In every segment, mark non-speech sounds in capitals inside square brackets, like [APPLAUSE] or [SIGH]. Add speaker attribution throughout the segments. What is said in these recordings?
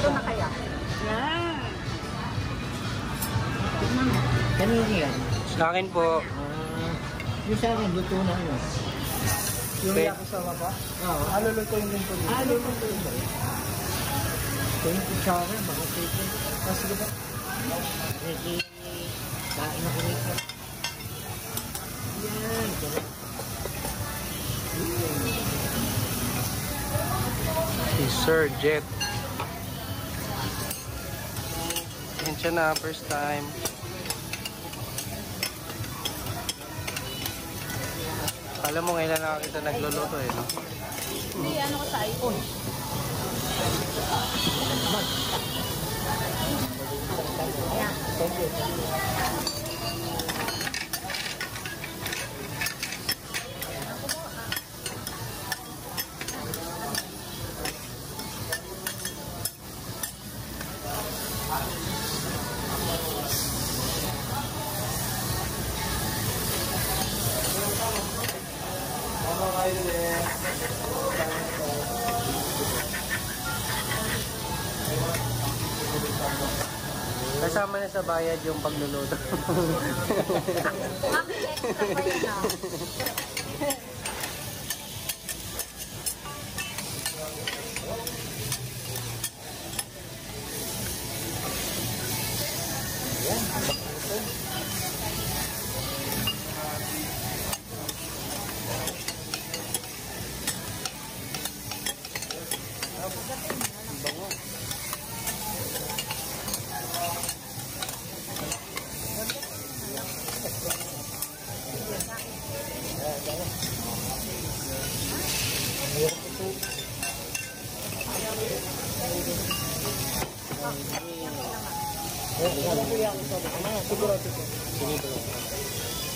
Speaker 1: Ito na kaya.
Speaker 2: Yan.
Speaker 3: Kanina yan.
Speaker 4: Sa akin po,
Speaker 3: Ah, yung sa akin, luto na yun.
Speaker 5: Yung
Speaker 4: Pwede.
Speaker 5: yakisoba ba?
Speaker 3: Oo.
Speaker 5: Alulutuin din po dito.
Speaker 3: Ah, yun. Kaya yung sa akin, baka pwede.
Speaker 5: Ah, sige po.
Speaker 3: Kasi, kain ako nito. Yan,
Speaker 4: si Sir Jet. Siya na, first time. Alam mo, ngayon lang nakakita nagluluto eh, no?
Speaker 1: Hindi, ano ko sa iPhone.
Speaker 4: Kasama na sa bayad yung pagluluto. [LAUGHS]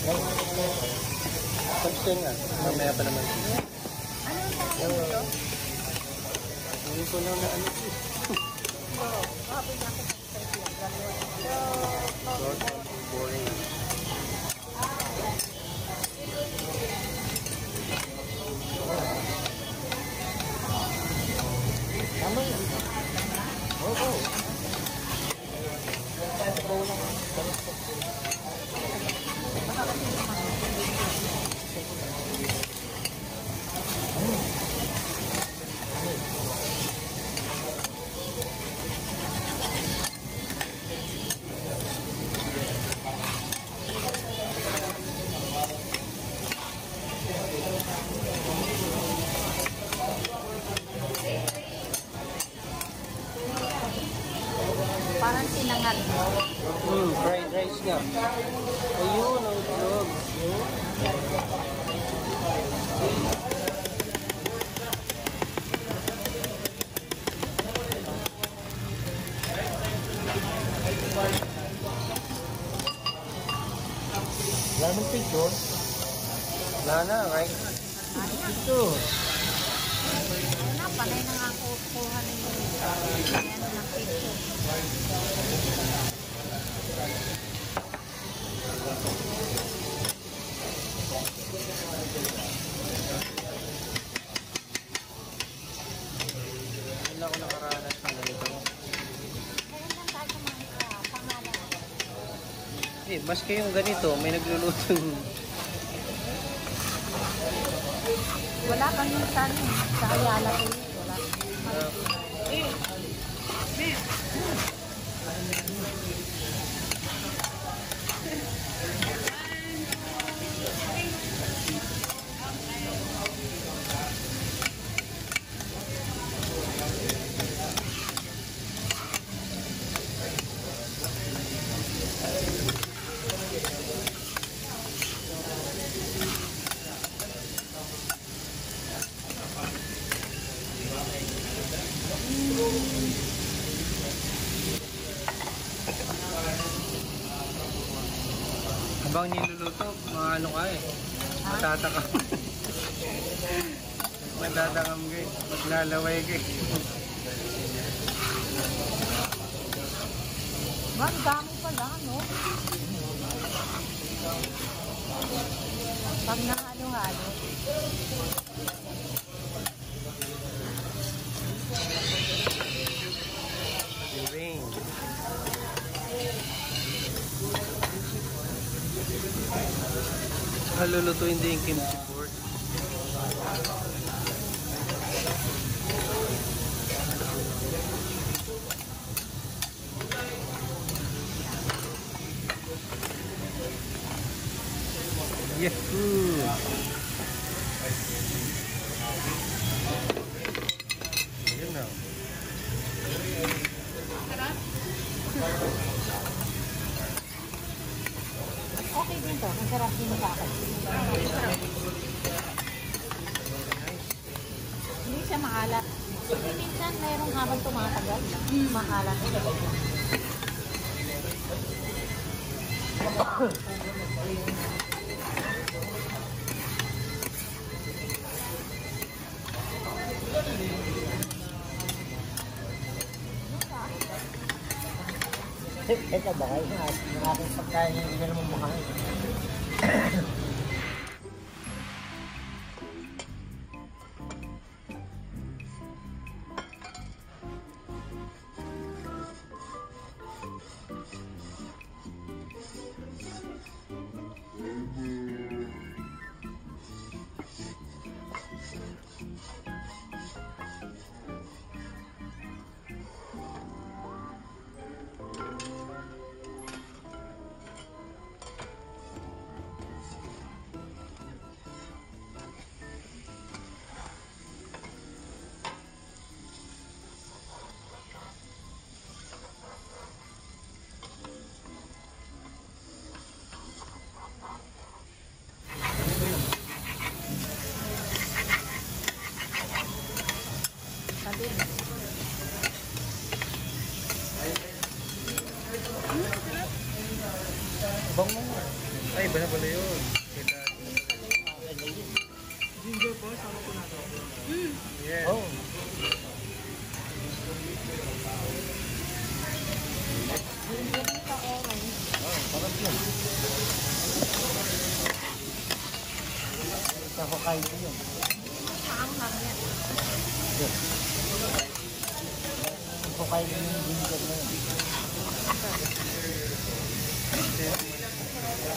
Speaker 4: Tapos yun nga, mamaya pa naman. Hindi ko lang na ano. Short and boring.
Speaker 3: Yan. Oo.
Speaker 1: Parang sinangag.
Speaker 4: Hmm, fried rice nga. Ayun, ang.
Speaker 3: Wala picture.
Speaker 4: Wala na, right?
Speaker 3: Ito.
Speaker 1: Na, panay na nga ako kuha ng ano ng picture.
Speaker 4: Hindi na nakaranas ng ganito.
Speaker 1: Kaya lang tayo mga pangalan.
Speaker 4: Eh, maski yung ganito, may nagluluto.
Speaker 1: Wala kang minsan sa Ayala ko Wala.
Speaker 4: Habang niluluto, mga ano ka eh. Matatakam. [LAUGHS] Matatakam ka eh. Maglalaway ka eh.
Speaker 1: Ang dami pala, no? Pag nahalo-halo.
Speaker 4: Lulutuin din yung kimchi pork. Yahoo!
Speaker 1: Okay din to. Masarap din sa akin. Hindi siya maalat. Kasi minsan mayroong habang tumatagal, maalat.
Speaker 3: Ito ba kayo? Ang aking pagkain hindi na naman makain. Sa Hokkaido yun.
Speaker 1: Maanghang yan.
Speaker 3: Ang Hokkaido yung ginger na yun.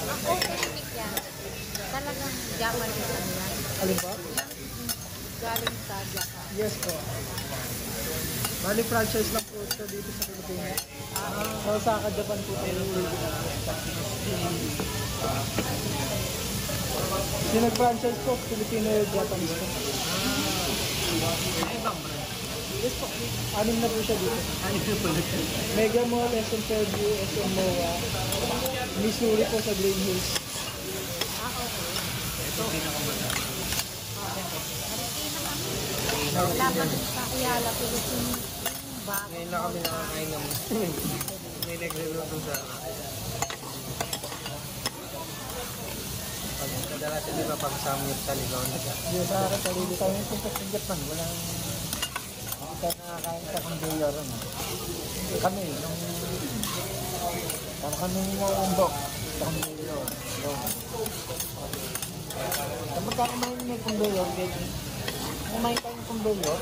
Speaker 1: Ang authentic yan. Talagang Japanese ano yan.
Speaker 3: Alin ba?
Speaker 1: Galing sa Japan.
Speaker 5: Yes po. Bali franchise lang po ito dito sa Pilipinas. Sa Osaka, Japan po ito. Yung nag-franchise po, Filipino Japanese po. Yes po. Anim na po siya dito. Mega Mall, SM Fairview, SM MOA, Missouri po sa Green Hills.
Speaker 1: Ah, okay.
Speaker 3: No.
Speaker 1: Laban sa Ayala, Philippines. Yung bago.
Speaker 4: Ngayon lang kami nakakain ng [LAUGHS] may nagluluto sa pag kadalasan di ba pag samyup taligaw na siya.
Speaker 3: Yung sa akin, sarili tayo yung punta sa Japan. Walang hindi tayo nakakain sa conveyor. Ano. Kami, nung Tama kami ng umbok sa conveyor. So, kapag ka kumain may conveyor. Kumain tayo ng conveyor.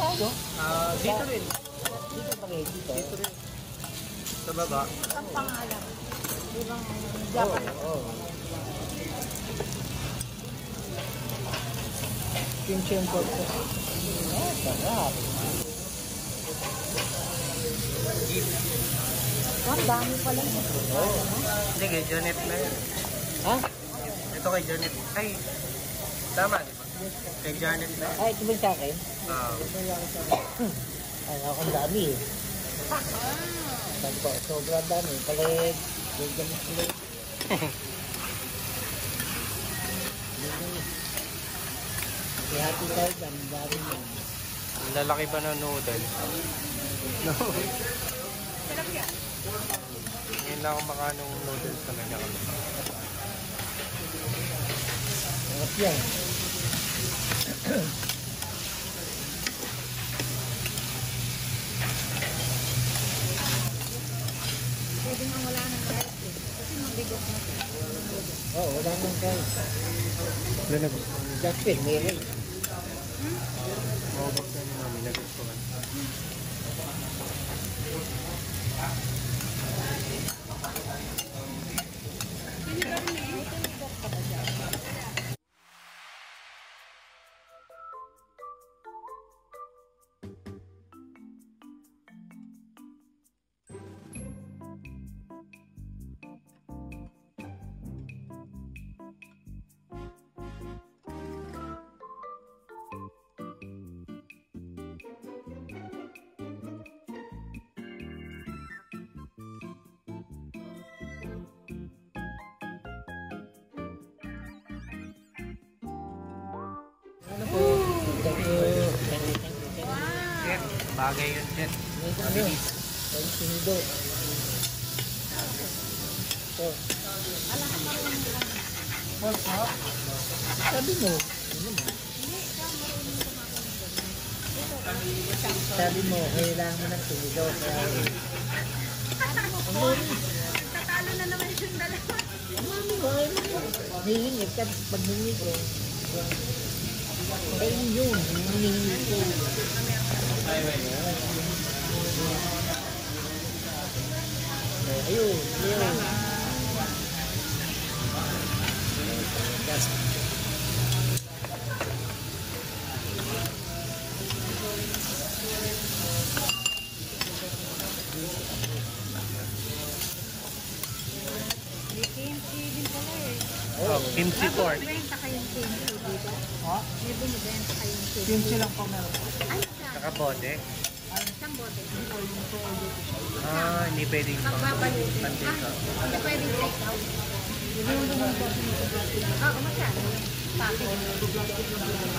Speaker 3: Tayo.
Speaker 4: Ah, dito rin.
Speaker 3: Dito ba kayo? Dito.
Speaker 4: Dito rin. Sa baba.
Speaker 1: Ang pangalan. Di bang Japan?
Speaker 3: Oo. Oh,
Speaker 5: Kimchi and pork po.
Speaker 3: oh. sarap.
Speaker 1: Ang dami pala yun.
Speaker 4: Hindi, kay Janet na yun.
Speaker 3: Ha?
Speaker 4: Ito kay Janet. Ay, tama di ba? Kay Janet na.
Speaker 3: Ay, ito ba sa akin?
Speaker 4: Ah,
Speaker 3: Ay, ako ang dami eh. Sabi ko, sobrang dami. Palit. Bigyan mo palit. [LAUGHS] Tayo dyan. ang Dami yan.
Speaker 4: ang lalaki pa ng noodle. No. Ngayon lang ako makain ng noodles na ganyan kami.
Speaker 3: Sarap yan.
Speaker 1: Pwede nga wala ng rice eh. Kasi mabigot na siya.
Speaker 3: Oo, oh, wala nang kayo.
Speaker 4: Wala na
Speaker 3: Jasper, may rin.
Speaker 4: Maubos na ni mami, Bagay yun, Jet. Mabilis.
Speaker 5: Ay, sinido. So, sabi mo, ano mo? Sabi mo, kailangan mo ng sinido. Kaya,
Speaker 1: Tatalo na naman yung dalawa.
Speaker 5: mami ay mo. Hihingi ka, pag hihingi ko. Kaya yun, hihingi ko. Ayun, ayun.
Speaker 1: Eh.
Speaker 4: Oh, kimchi pork.
Speaker 1: Kimchi dito?
Speaker 5: Ha?
Speaker 1: May binibenta kayong kimchi.
Speaker 5: Kimchi lang po meron.
Speaker 1: Ano siya?
Speaker 4: Saka bote.
Speaker 1: Isang bote.
Speaker 4: Ah, hindi pwedeng pang pantika.
Speaker 1: Ah, hindi pwedeng take out. Oo, magkano? Package.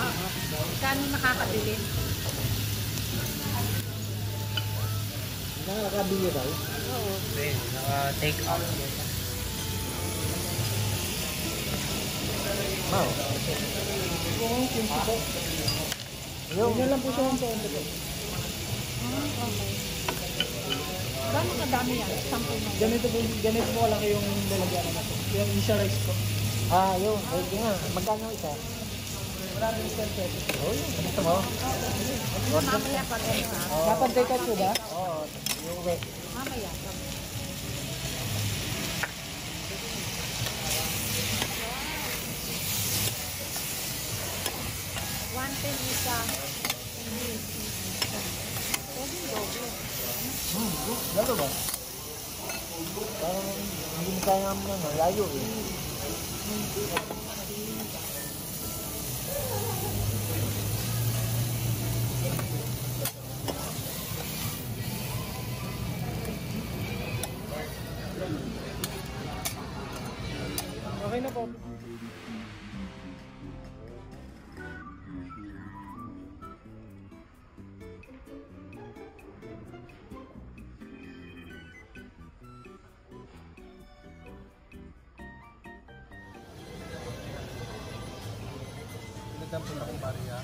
Speaker 1: Oo. Kano makakabili?
Speaker 5: Nakakabili raw.
Speaker 1: Oo.
Speaker 4: Pwede, naka-take out.
Speaker 3: Mau.
Speaker 5: Oo, kimchi po.
Speaker 3: Yung,
Speaker 5: Yun lang po siya ang ponto po.
Speaker 1: Ah, okay. Gano'ng kadami yan? Sampu na.
Speaker 5: Ganito po, ganito po lang yung lalagyan naman po. Yung isha rice po.
Speaker 3: ah, yun. Pwede nga. Magkano isa?
Speaker 5: Maraming 10 pesos.
Speaker 3: Oh, yun. Gusto mo?
Speaker 1: Yun, mamaya ha?
Speaker 3: Oo.
Speaker 5: Dapat take out ba?
Speaker 3: Oo. Yung wet.
Speaker 1: Mamaya. One ten isa. Hindi. Pwede doble.
Speaker 3: Lalo ba? Parang hindi mo kaya mo na. Layo eh.
Speaker 4: kita punya ya.